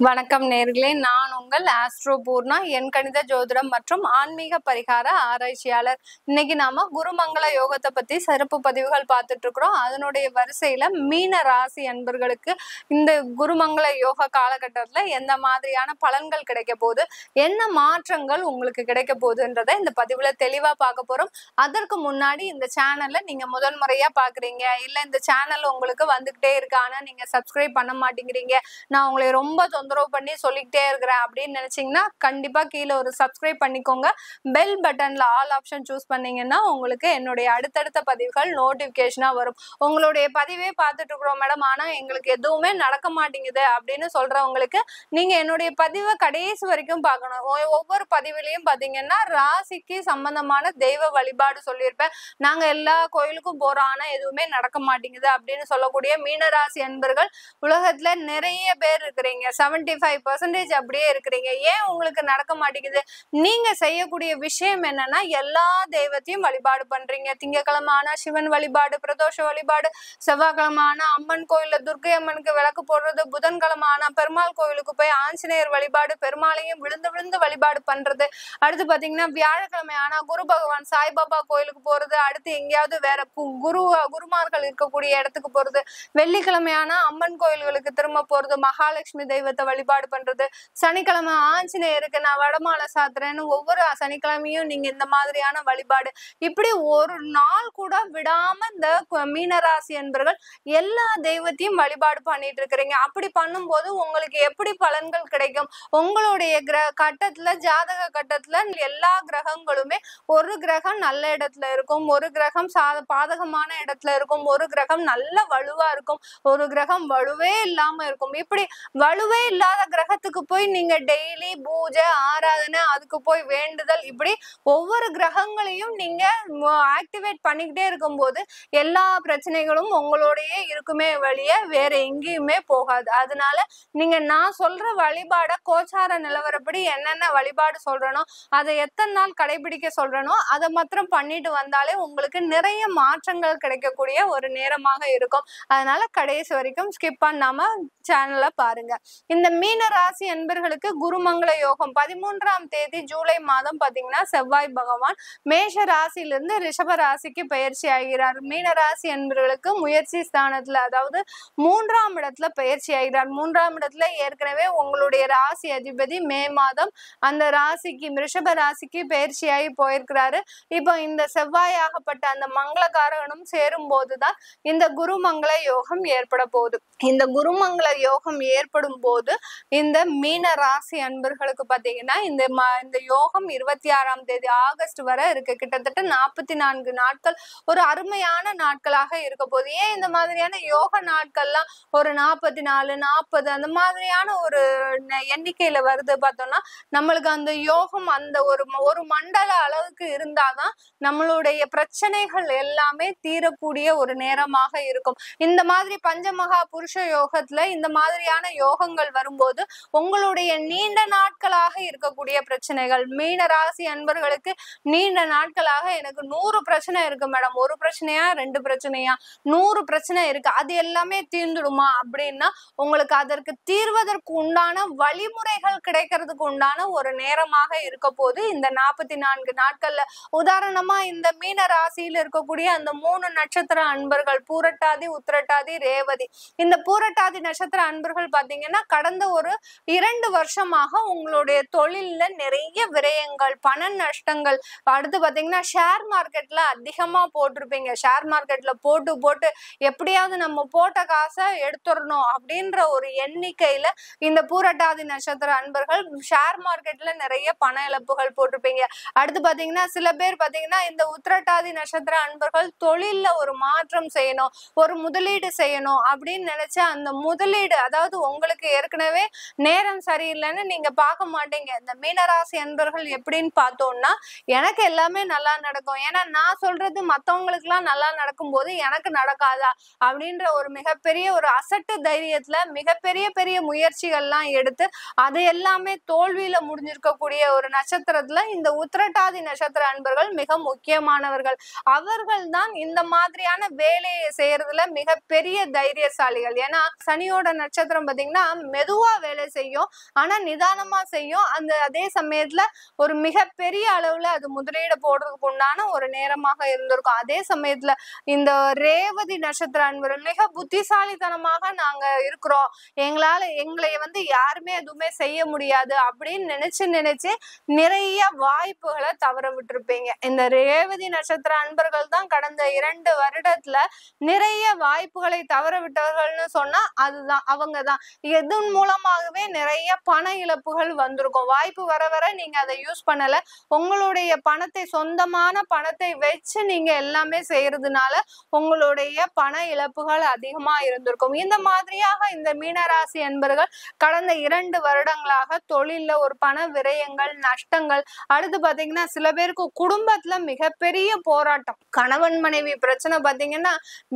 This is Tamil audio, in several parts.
வணக்கம் நேர்களே. நான் உங்கள் ஆஸ்ட்ரோ பூர்ணா என் கணித ஜோதிடம் மற்றும் ஆன்மீக பரிகார ஆராய்ச்சியாளர். இன்னைக்கு நாம குருமங்கள யோகத்தை பத்தி சிறப்பு பதிவுகள் பார்த்துட்டு இருக்கிறோம். அதனுடைய வரிசையில மீன ராசி அன்பர்களுக்கு இந்த குருமங்கள யோக காலகட்டத்துல எந்த மாதிரியான பலன்கள் கிடைக்க போகுது? என்ன மாற்றங்கள் உங்களுக்கு கிடைக்க போகுதுன்றதை இந்த பதிவுல தெளிவா பார்க்க போறோம். அதற்கு முன்னாடி இந்த சேனல்ல நீங்க முதல் முறையா பாக்குறீங்க. இல்ல இந்த சேனல் உங்களுக்கு வந்துகிட்டே இருக்கு. ஆனா நீங்க சப்ஸ்கிரைப் பண்ண மாட்டேங்கிறீங்க. நான் உங்களை ரொம்ப தொந்தரவு பண்ணி சொல்லிக்கிட்டே இருக்கிறேன் அப்படின்னு நினைச்சீங்கன்னா கண்டிப்பா கீழே ஒரு சப்ஸ்கிரைப் பண்ணிக்கோங்க. பெல் பட்டன்ல ஆல் ஆப்ஷன் சூஸ் பண்ணீங்கன்னா உங்களுக்கு என்னுடைய அடுத்தடுத்த பதிவுகள் நோட்டிபிகேஷனா வரும். உங்களுடைய பதிவே பார்த்துட்டு இருக்கிறோம் மேடம் ஆனா எங்களுக்கு எதுவுமே நடக்க மாட்டேங்குது அப்படின்னு சொல்றவங்களுக்கு நீங்க என்னுடைய பதிவை கடைசி வரைக்கும் பார்க்கணும். ஒவ்வொரு பதிவுலையும் பாத்தீங்கன்னா ராசிக்கு சம்பந்தமான தெய்வ வழிபாடு சொல்லியிருப்பேன். நாங்க எல்லா கோயிலுக்கும் போறோம். ஆனா எதுவுமே நடக்க மாட்டேங்குது அப்படின்னு சொல்லக்கூடிய மீனராசி அன்பர்கள் உலகத்துல நிறைய பேர் இருக்கிறீங்க. 75% ஃபைவ் பர்சன்டேஜ் அப்படியே இருக்கிறீங்க. ஏன் உங்களுக்கு நடக்க மாட்டேங்குது? நீங்க செய்யக்கூடிய விஷயம் என்னன்னா எல்லா தெய்வத்தையும் வழிபாடு பண்றீங்க. திங்கக்கிழமை ஆனா சிவன் வழிபாடு பிரதோஷ வழிபாடு செவ்வாய்க்கிழமை ஆனா அம்மன் கோயில்ல துர்க்கை அம்மனுக்கு விளக்கு போடுறது புதன்கிழமை ஆனா பெருமாள் கோயிலுக்கு போய் ஆஞ்சநேயர் வழிபாடு பெருமாளையும் விழுந்து விழுந்து வழிபாடு பண்றது. அடுத்து பாத்தீங்கன்னா வியாழக்கிழமை ஆனா குரு பகவான் சாய்பாபா கோயிலுக்கு போறது. அடுத்து எங்கேயாவது வேற குரு குருமார்கள் இருக்கக்கூடிய இடத்துக்கு போறது. வெள்ளிக்கிழமை ஆனா அம்மன் கோயில்களுக்கு திரும்ப போறது. மகாலட்சுமி தெய்வத்தை வழிபாடு பண்றது. சனிக்கிழமை ஆஞ்சநேயருக்கு நான் வடமாலை சாத்துறேன்னு ஒவ்வொரு சனிக்கிழமையும் நீங்க இந்த மாதிரியான வழிபாடு. இப்படி ஒரு நாள் கூட விடாம இந்த மீனராசி என்பர்கள் எல்லா தெய்வத்தையும் வழிபாடு பண்ணிட்டு இருக்கிறீங்க. அப்படி பண்ணும்போது உங்களுக்கு எப்படி பலன்கள் கிடைக்கும்? உங்களுடைய கிரக கட்டத்துல ஜாதக கட்டத்துல எல்லா கிரகங்களுமே ஒரு கிரகம் நல்ல இடத்துல இருக்கும். ஒரு கிரகம் சாத பாதகமான இடத்துல இருக்கும். ஒரு கிரகம் நல்ல வலுவா இருக்கும். ஒரு கிரகம் வலுவே இல்லாம இருக்கும். இப்படி வலுவே இல்லாத கிரகத்துக்கு போய் நீங்க டெய்லி பூஜை ஆராதனை அதுக்கு போய் வேண்டுதல் இப்படி ஒவ்வொரு கிரகங்களையும் நீங்க ஆக்டிவேட் பண்ணிக்கிட்டே இருக்கும்போது எல்லா பிரச்சனைகளும் உங்களோடயே இருக்குமே வழிய வேற எங்கேயுமே போகாது. அதனால நீங்க நான் சொல்ற வழிபாட கோச்சார நிலவரப்படி என்னென்ன வழிபாடு சொல்றேனோ அதை எத்தனை நாள் கடைபிடிக்க சொல்றேனோ அதை மாத்திரம் பண்ணிட்டு வந்தாலே உங்களுக்கு நிறைய மாற்றங்கள் கிடைக்கக்கூடிய ஒரு நேரமாக இருக்கும். அதனால கடைசி வரைக்கும் ஸ்கிப் பண்ணாம சேனலை பாருங்க. இந்த மீன ராசி அன்பர்களுக்கு குருமங்கள யோகம். பதிமூன்றாம் தேதி ஜூலை மாதம் பாத்தீங்கன்னா செவ்வாய் பகவான் மேஷ ராசியிலிருந்து ரிஷப ராசிக்கு பயிற்சி ஆகிறார். மீன ராசி அன்பர்களுக்கு முயற்சி ஸ்தானத்துல அதாவது மூன்றாம் இடத்துல பயிற்சி ஆகிறார். மூன்றாம் இடத்துல ஏற்கனவே உங்களுடைய ராசி அதிபதி மே மாதம் அந்த ராசிக்கு ரிஷப ராசிக்கு பயிற்சியாகி போயிருக்கிறாரு. இப்போ இந்த செவ்வாயாகப்பட்ட அந்த மங்களகாரகனும் சேரும் போதுதான் இந்த குருமங்கள யோகம் ஏற்பட போகுது. இந்த குருமங்கள யோகம் ஏற்படும் போது இந்த மீன ராசி அன்பர்களுக்கு பாத்தீங்கன்னா இந்த இந்த யோகம் இருபத்தி ஆறாம் தேதி ஆகஸ்ட் வரை இருக்கு. கிட்டத்தட்ட நாற்பத்தி நான்கு நாட்கள் ஒரு அருமையான நாட்களாக இருக்க போகுது. ஏன் இந்த மாதிரியான யோக நாட்கள்லாம் ஒரு நாற்பத்தி நாலு நாற்பது அந்த மாதிரியான ஒரு எண்ணிக்கையில வருது பார்த்தோம்னா நம்மளுக்கு அந்த யோகம் அந்த ஒரு ஒரு மண்டல அளவுக்கு இருந்தாதான் நம்மளுடைய பிரச்சனைகள் எல்லாமே தீரக்கூடிய ஒரு நேரமாக இருக்கும். இந்த மாதிரி பஞ்சமகா புருஷ யோகத்துல இந்த மாதிரியான யோகங்கள் வரும்போது உங்களுடைய நீண்ட நாட்கள் நாட்களாக இருக்கக்கூடிய பிரச்சனைகள். மீன ராசி அன்பர்களுக்கு நீண்ட நாட்களாக எனக்கு நூறு பிரச்சனை இருக்கு மேடம். ஒரு பிரச்சனையா ரெண்டு பிரச்சனையா? நூறு பிரச்சனை இருக்கு. அது எல்லாமே தீர்ந்துடுமா அப்படின்னா உங்களுக்கு அதற்கு தீர்வதற்கு உண்டான வழிமுறைகள் கிடைக்கிறதுக்கு உண்டான ஒரு நேரமாக இருக்க போது இந்த நாற்பத்தி நான்கு நாட்கள்ல உதாரணமா இந்த மீன ராசியில் இருக்கக்கூடிய அந்த மூணு நட்சத்திர அன்பர்கள் பூரட்டாதி உத்திரட்டாதி ரேவதி. இந்த பூரட்டாதி நட்சத்திர அன்பர்கள் பாத்தீங்கன்னா கடந்த ஒரு இரண்டு வருஷமாக உங்களுடைய தொழில்ல நிறைய விரயங்கள் பண நஷ்டங்கள். அடுத்து பாத்தீங்கன்னா ஷேர் மார்க்கெட்ல அதிகமா போட்டிருப்பீங்க. ஷேர் மார்க்கெட்ல போட்டு போட்டு எப்படியாவது நம்ம போட்ட காசை எடுத்துடணும் அப்படின்ற ஒரு எண்ணிக்கையில இந்த பூரட்டாதி நட்சத்திர அன்பர்கள் ஷேர் மார்க்கெட்ல நிறைய பண இழப்புகள் போட்டிருப்பீங்க. அடுத்து பாத்தீங்கன்னா சில பேர் பாத்தீங்கன்னா இந்த உத்திரட்டாதி நட்சத்திர அன்பர்கள் தொழில்ல ஒரு மாற்றம் செய்யணும் ஒரு முதலீடு செய்யணும் அப்படின்னு நினைச்ச அந்த முதலீடு அதாவது உங்களுக்கு ஏற்கனவே நேரம் சரியில்லைன்னு நீங்க பார்க்க மாட்டீங்க. இந்த மீனராசி அன்பர்கள் எப்படின்னு பார்த்தோம்னா எனக்கு எல்லாமே நல்லா நடக்கும். ஏன்னா நான் சொல்றது மத்தவங்களுக்குலாம் நல்லா நடக்கும் போது எனக்கு நடக்காதா அப்படின்ற ஒரு மிகப்பெரிய ஒரு அசட்டு தைரியத்துல மிகப்பெரிய பெரிய முயற்சிகள்லாம் எடுத்து அது எல்லாமே தோல்வியில முடிஞ்சிருக்கக்கூடிய ஒரு நட்சத்திரத்துல இந்த உத்திரட்டாதி நட்சத்திர அன்பர்கள் மிக முக்கியமானவர்கள். அவர்கள் தான் இந்த மாதிரியான வேலையை செய்யறதுல மிகப்பெரிய தைரியசாலிகள். ஏன்னா சனியோட நட்சத்திரம் பாத்தீங்கன்னா மெதுவா வேலை செய்யும். ஆனா நிதானமா செய்யும். அந்த அதே சமயத்துல ஒரு மிகப்பெரிய அளவுல அது முதலீடு போடுறதுக்கு உண்டான ஒரு நேரமாக இருந்திருக்கும். அதே சமயத்துல இந்த ரேவதி நட்சத்திர அன்பர்கள் மிக புத்திசாலித்தனமாக நாங்க இருக்கிறோம். எங்களால எங்களை வந்து யாருமே எதுவுமே செய்ய முடியாது அப்படின்னு நினைச்சு நினைச்சு நிறைய வாய்ப்புகளை தவற விட்டுருப்பீங்க. இந்த ரேவதி நட்சத்திர அன்பர்கள் தான் கடந்த இரண்டு வருடத்துல நிறைய வாய்ப்புகளை தவற விட்டவர்கள்னு சொன்னா அதுதான் அவங்க தான் இதன் மூலமாகவே நிறைய பண இழப்புகள் வந்திருக்கும். வாய்ப்பு வர வர நீங்க அதை யூஸ் பண்ணல. உங்களுடைய பணத்தை சொந்தமான பணத்தை வச்சு நீங்க எல்லாமே செய்யறதுனால உங்களுடைய பண இழப்புகள் அதிகமா இருந்திருக்கும். இந்த மாதிரியாக இந்த மீனராசி என்பர்கள் கடந்த இரண்டு வருடங்களாக தொழில்ல ஒரு பண விரயங்கள் நஷ்டங்கள் அடுத்து பாத்தீங்கன்னா சில பேருக்கு குடும்பத்துல மிகப்பெரிய போராட்டம். கணவன் மனைவி பிரச்சனை பாத்தீங்கன்னா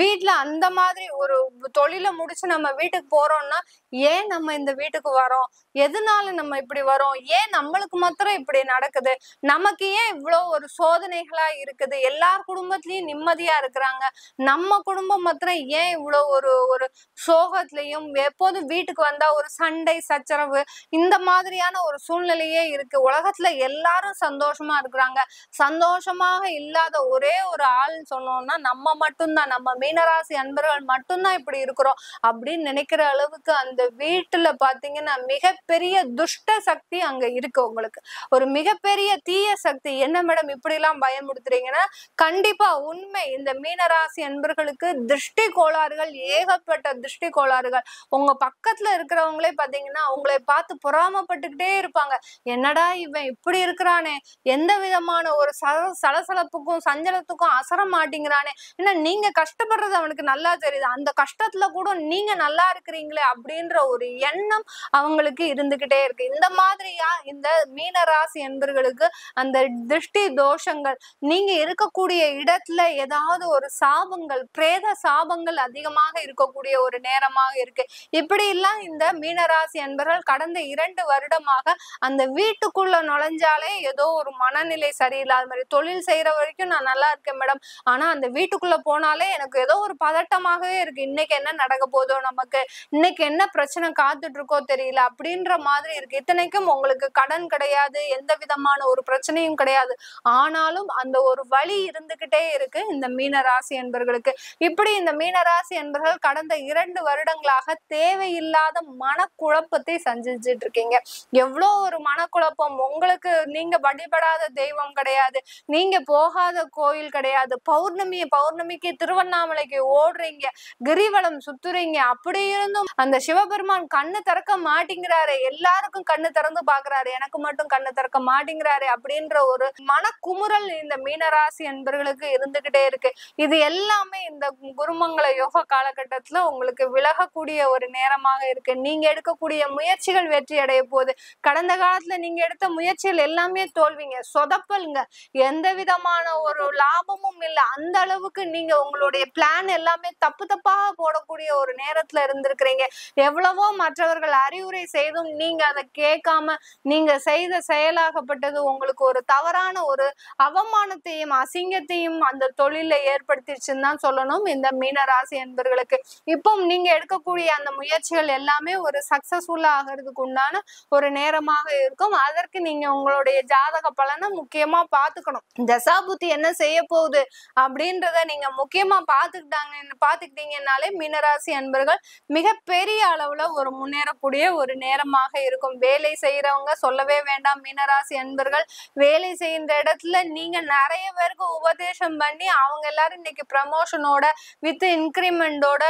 வீட்டுல அந்த மாதிரி ஒரு தொழிலை முடிச்சு நம்ம வீட்டுக்கு போறோம்னா ஏன் நம்ம இந்த வீட்டுக்கு வரோம்? எதனால நம்ம இப்படி வரோம்? ஏன் நம்மளுக்கு மாத்திரம் இப்படி நடக்குது? நமக்கு ஏன் இவ்வளோ ஒரு சோதனைகளா இருக்குது? எல்லார் குடும்பத்திலயும் நிம்மதியா இருக்கிறாங்க. நம்ம குடும்பம் மாத்திரம் ஏன் இவ்வளோ ஒரு ஒரு சோகத்திலையும் எப்போதும் வீட்டுக்கு வந்தா ஒரு சண்டை சச்சரவு இந்த மாதிரியான ஒரு சூழ்நிலையே இருக்கு. உலகத்துல எல்லாரும் சந்தோஷமா இருக்கிறாங்க. சந்தோஷமாக இல்லாத ஒரே ஒரு ஆள்னு சொன்னோம்னா நம்ம மட்டும்தான். நம்ம மீனராசி அன்பர்கள் மட்டும்தான் இப்படி இருக்கிறோம். அப்படின்னு நினைக்கிற அளவுக்கு அந்த வீட்டுல பாத்தீங்கன்னா மிகப்பெரிய துஷ்ட சக்தி சக்தி அங்க இருக்கு உங்களுக்கு. ஒரு மிகப்பெரிய தீய சக்தி. என்ன மேடம் இப்படி எல்லாம் பயமுடுத்துறீங்கன்னா கண்டிப்பா உண்மை. இந்த மீனராசி அன்பர்களுக்கு திருஷ்டி கோளாறுகள் ஏகப்பட்ட திருஷ்டி கோளாறுகள். உங்க பக்கத்துல இருக்கிறவங்களே பாத்தீங்கன்னா உங்களை பார்த்து பொறாமப்பட்டுக்கிட்டே இருப்பாங்க. என்னடா இவன் இப்படி இருக்கிறானே? எந்த விதமான ஒரு சலசலப்புக்கும் சஞ்சலத்துக்கும் அசர மாட்டேங்கிறானே? ஏன்னா நீங்க கஷ்டப்படுறது அவனுக்கு நல்லா தெரியுது. அந்த கஷ்டத்துல கூட நீங்க நல்லா இருக்கிறீங்களே அப்படின்ற ஒரு எண்ணம் அவங்களுக்கு இருந்துகிட்டே இருக்கு. இந்த மாதிரி மாதிரியா இந்த மீனராசி என்பர்களுக்கு அந்த திருஷ்டி தோஷங்கள் நீங்க இருக்கக்கூடிய இடத்துல ஏதாவது ஒரு சாபங்கள் பிரேத சாபங்கள் அதிகமாக இருக்கக்கூடிய ஒரு நேரமாக இருக்கு. இப்படி எல்லாம் இந்த மீனராசி என்பர்கள் கடந்த இரண்டு வருடமாக அந்த வீட்டுக்குள்ள நுழைஞ்சாலே ஏதோ ஒரு மனநிலை சரியில்லாத மாதிரி தொழில் செய்யற வரைக்கும் நான் நல்லா இருக்கேன் மேடம். ஆனா அந்த வீட்டுக்குள்ள போனாலே எனக்கு ஏதோ ஒரு பதட்டமாகவே இருக்கு. இன்னைக்கு என்ன நடக்க போதோ நமக்கு இன்னைக்கு என்ன பிரச்சனை காத்துட்டு இருக்கோ தெரியல அப்படின்ற மாதிரி இருக்கு. இத்தனைக்கும் உங்களுக்கு கடன் கிடையாது எந்த விதமான ஒரு பிரச்சனையும் கிடையாது. ஆனாலும் அந்த ஒரு வழி இருந்துகிட்டே இருக்கு இந்த மீன ராசி என்பர்களுக்கு. இப்படி இந்த மீன ராசி என்பர்கள் கடந்த இரண்டு வருடங்களாக தேவையில்லாத மனக்குழப்பத்தை சந்திச்சுட்டு இருக்கீங்க. எவ்வளோ ஒரு மனக்குழப்பம். உங்களுக்கு நீங்க வழிபடாத தெய்வம் கிடையாது. நீங்க போகாத கோயில் கிடையாது. பௌர்ணமி பௌர்ணமிக்கு திருவண்ணாமலைக்கு ஓடுறீங்க. கிரிவலம் சுத்துறீங்க. அப்படி இருந்தும் அந்த சிவபெருமான் கண்ணு திறக்க மாட்டேங்கிறாரு. எல்லாருக்கும் கண்ணு திறந்து பாக்குறாரு எனக்கு மட்டும் கண்ணு திறக்க மாட்டேங்கிறாரு அப்படின்ற ஒரு மனக்குமுறல் இந்த மீனராசி என்பர்களுக்கு இருந்துகிட்டே இருக்கு. இது எல்லாமே இந்த குருமங்கள யோக காலகட்டத்துல உங்களுக்கு விலகக்கூடிய ஒரு நேரமாக இருக்கு. நீங்க எடுக்கக்கூடிய முயற்சிகள் வெற்றி அடைய போகுது. கடந்த காலத்துல நீங்க எடுத்த முயற்சிகள் எல்லாமே தோல்விங்க சொதப்பலுங்க. எந்த விதமான ஒரு லாபமும் இல்லை. அந்த அளவுக்கு நீங்க உங்களுடைய பிளான் எல்லாமே தப்பு தப்பாக போடக்கூடிய ஒரு நேரத்துல இருந்திருக்கிறீங்க. எவ்வளவோ மற்றவர்கள் அறிவுரை செய்தும் நீங்க அதை கேட்காம நீங்க செய்த செயலாகப்பட்டது உங்களுக்கு ஒரு தவறான ஒரு அவமானத்தையும் அசிங்கத்தையும் அந்த தொழில ஏற்படுத்திடுச்சுன்னு தான் சொல்லணும். இந்த மீனராசி என்பர்களுக்கு இப்போ நீங்க எடுக்கக்கூடிய அந்த முயற்சிகள் எல்லாமே ஒரு சக்சஸ்ஃபுல்லா ஆகிறதுக்கு உண்டான ஒரு நேரமாக இருக்கும். அதற்கு நீங்க உங்களுடைய ஜாதக பலனை முக்கியமா பாத்துக்கணும் தசாபுத்தி என்ன செய்ய போகுது அப்படின்றத நீங்க முக்கியமா பாத்துக்கிட்டாங்க பாத்துக்கிட்டீங்கன்னாலே மீனராசி அன்பர்கள் மிகப்பெரிய அளவுல ஒரு முன்னேறக்கூடிய ஒரு நேரமாக இருக்கும். வேலை செய்யறவங்க சொல்லவே வேண்டாம். மீனராசி அன்பர்கள் வேலை செய்கின்ற இடத்துல நீங்க நிறைய பேருக்கு உபதேசம் பண்ணி அவங்க எல்லாரும் இன்னைக்கு ப்ரமோஷனோட வித் இன்க்ரிமெண்டோட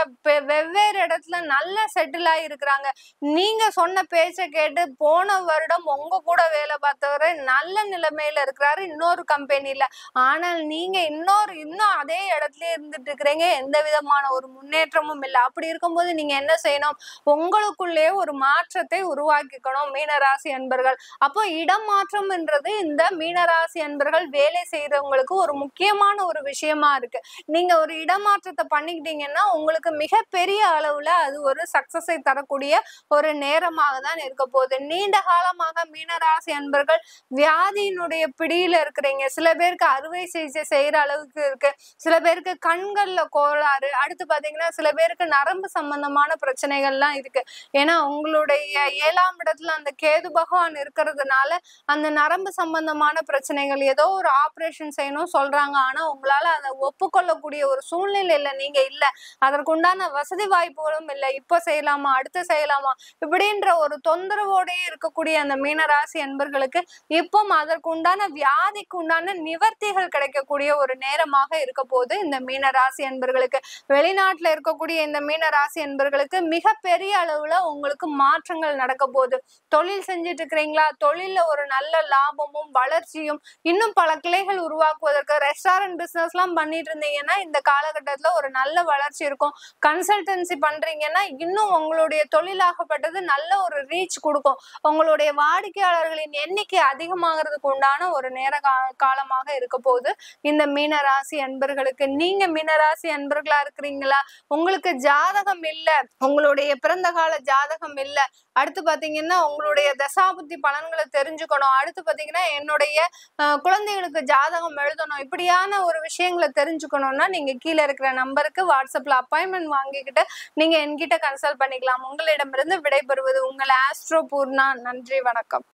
வெவ்வேறு இடத்துல நல்ல செட்டில் ஆகி இருக்கிறாங்க. நீங்க சொன்ன பேச்சை கேட்டு போன வருடம் உங்க கூட வேலை பார்த்தவரு நல்ல நிலைமையில இருக்கிறாரு இன்னொரு கம்பெனில ஆனால் நீங்க இன்னொரு இன்னும் அதே இடத்துல இருந்துட்டு இருக்கிறீங்க. எந்த விதமான ஒரு முன்னேற்றமும் இல்லை. அப்படி இருக்கும்போது நீங்க என்ன செய்யணும்? உங்களுக்குள்ளே ஒரு மாற்றத்தை உருவாக்கிக்கணும். மீனராசி அன்பர்கள். அப்போ இடம் மாற்றம்ன்றது இந்த மீனராசி அன்பர்கள் வேலை செய்யறவங்களுக்கு ஒரு முக்கியமான ஒரு விஷயமா இருக்கு. நீங்க ஒரு இடமாற்றத்தை பண்ணிக்கிட்டீங்கன்னா உங்களுக்கு மிகப்பெரிய அளவுல அது ஒரு சக்சஸை தரக்கூடிய ஒரு நேரமாக தான் இருக்க போகுது. நீண்ட காலமாக மீனராசி அன்பர்கள் வியாதியினுடைய பிடியில இருக்கிறீங்க. சில பேருக்கு அறுவை சிகிச்சை செய்யற அளவுக்கு இருக்கு. சில பேருக்கு கண்கள்ல கோளாறு. அடுத்து பாத்தீங்கன்னா சில பேருக்கு நரம்பு சம்பந்தமான பிரச்சனைகள்லாம் இருக்கு. ஏன்னா உங்களுடைய ஏழாம் இடத்துல அந்த கேது பகவான் இருக்கிறதுனால அந்த நரம்பு சம்பந்தமான பிரச்சனைகள் ஏதோ ஒரு ஆப்ரேஷன் செய்யணும் சொல்றாங்க. ஆனா உங்களால அதை ஒப்புக்கொள்ளக்கூடிய ஒரு சூழ்நிலையில நீங்க இல்ல. அதற்குண்டான வசதி வாய்ப்புகளும் இல்லை. இப்ப செய்யலாமா அடுத்து செய்யலாமா? இப்படின்ற ஒரு தொந்தரவோடயே இருக்கக்கூடிய அந்த மீனராசி என்பர்களுக்கு இப்போ அதற்குண்டான வியாதிக்கு உண்டான நிவர்த்திகள் கிடைக்கக்கூடிய ஒரு நேரமாக இருக்க போது இந்த மீனராசி என்பர்களுக்கு வெளிநாட்டுல இருக்கக்கூடிய இந்த மீனராசி என்பர்களுக்கு மிகப்பெரிய அளவுல உங்களுக்கு மாற்றங்கள் நடக்க போகுது. தொழில் செஞ்சுட்டு இருக்கிறீங்களா தொழில்ல ஒரு நல்ல லாபமும் வளர்ச்சியும் இன்னும் பல கிளைகள் உருவாக்குவதற்கு ரெஸ்டாரண்ட் பிசினஸ் எல்லாம் பண்ணிட்டு இருந்தீங்கன்னா இந்த காலகட்டத்துல ஒரு நல்ல வளர்ச்சி இருக்கும். கன்சல்டன்சி பண்றீங்கன்னா இன்னும் உங்களுடைய தொழிலாகப்பட்டது நல்ல ஒரு ரீச் கொடுக்கும். உங்களுடைய வாடிக்கையாளர்களின் எண்ணிக்கை அதிகமாகிறதுக்கு உண்டான ஒரு நேர காலமாக இருக்க போது இந்த மீனராசி அன்பர்களுக்கு நீங்க மீனராசி அன்பர்களா இருக்கிறீங்களா? உங்களுக்கு ஜாதகம் இல்ல. உங்களுடைய பிறந்த கால ஜாதகம் இல்ல. அடுத்து பாத்தீங்கன்னா உங்களுடைய தசாபுத்தி பலன்களை தெரிஞ்சுக்கணும். அடுத்து பார்த்தீங்கன்னா என்னுடைய குழந்தைகளுக்கு ஜாதகம் எழுதணும். இப்படியான ஒரு விஷயங்களை தெரிஞ்சுக்கணும்னா நீங்கள் கீழே இருக்கிற நம்பருக்கு வாட்ஸ்அப்பில் அப்பாயின்மெண்ட் வாங்கிக்கிட்டு நீங்கள் என்கிட்ட கன்சல்ட் பண்ணிக்கலாம். உங்களிடமிருந்து விடைபெறுவது உங்கள் ஆஸ்ட்ரோ பூர்ணா நன்றி வணக்கம்.